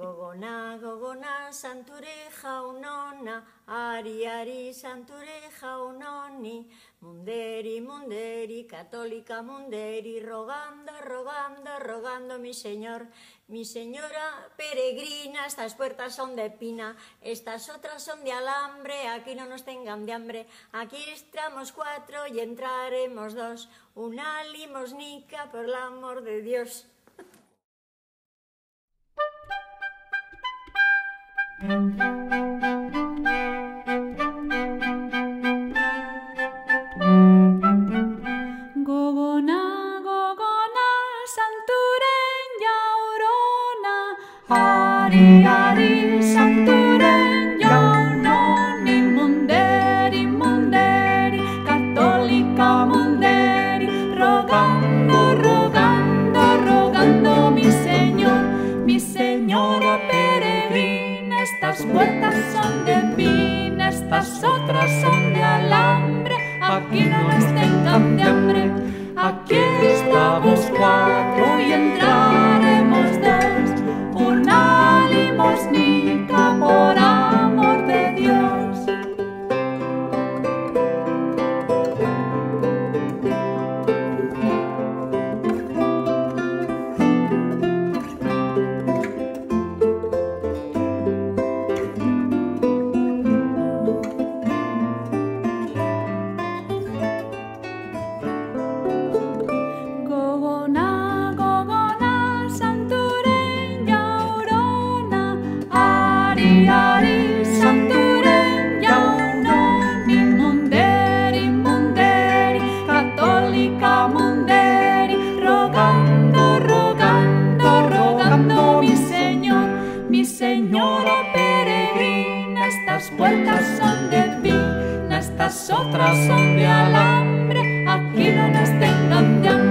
Gogona, gogona, santure jaunona, ari, ari, santure jaunoni, munderi, munderi, católica munderi, rogando, rogando, rogando, mi señor, mi señora peregrina, estas puertas son de pina, estas otras son de alambre, aquí no nos tengan de hambre, aquí estamos cuatro y entraremos dos, una limosnica, por el amor de Dios. Rogando, rogando, rogando, mi señor, mi señora estas puertas son de pina, estas otras son de alambre, aquí no nos tengan de hambre, aquí estamos cuatro y entraremos dos, una limosnica peregrina, estas puertas son de pina, estas otras son de alambre, aquí no nos tengan de hambre.